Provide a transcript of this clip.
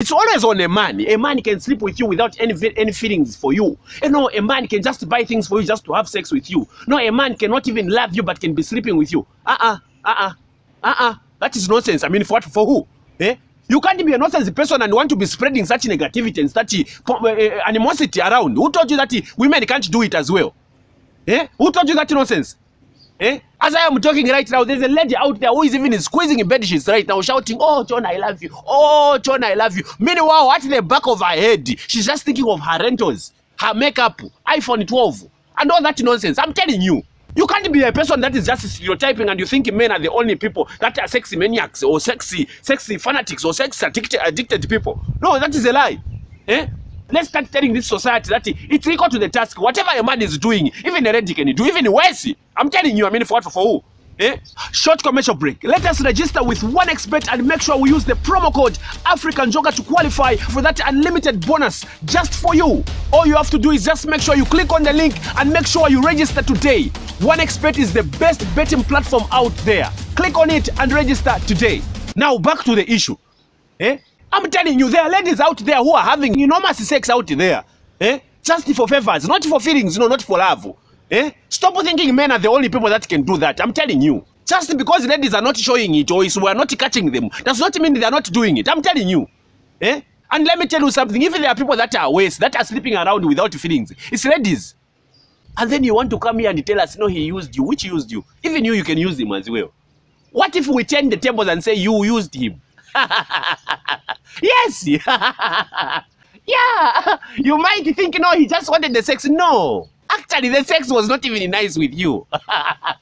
It's always on a man. A man can sleep with you without any any feelings for you. You know, a man can just buy things for you just to have sex with you. No, a man cannot even love you but can be sleeping with you. Uh-uh, uh-uh, uh-uh. That is nonsense. I mean, for what? For who? Eh? You can't be a nonsense person and want to be spreading such negativity and such uh, uh, animosity around. Who told you that women can't do it as well? Eh? Who told you that nonsense? Eh? As I am talking right now, there's a lady out there who is even squeezing in bed sheets right now, shouting, Oh, John, I love you. Oh, John, I love you. Meanwhile, at the back of her head, she's just thinking of her rentals, her makeup, iPhone 12, and all that nonsense. I'm telling you. You can't be a person that is just stereotyping and you think men are the only people that are sexy maniacs or sexy, sexy fanatics or sex addicted, addicted people. No, that is a lie. Eh? Let's start telling this society that it's equal to the task. Whatever a man is doing, even a lady can do, even worse. I'm telling you, I mean, for what, for, for who? Eh? Short commercial break. Let us register with 1xBet and make sure we use the promo code African Joker to qualify for that unlimited bonus just for you. All you have to do is just make sure you click on the link and make sure you register today. 1xBet is the best betting platform out there. Click on it and register today. Now back to the issue. Eh? I'm telling you, there are ladies out there who are having enormous sex out there. Eh? Just for favors, not for feelings, no, not for love. Eh? Stop thinking men are the only people that can do that. I'm telling you. Just because ladies are not showing it or is we are not catching them, does not mean they are not doing it. I'm telling you. Eh? And let me tell you something. If there are people that are waste, that are sleeping around without feelings, it's ladies. And then you want to come here and tell us, no, he used you. Which used you? Even you, you can use him as well. What if we turn the tables and say you used him? yes. yeah. You might think, no, he just wanted the sex. No. Actually, the sex was not even nice with you.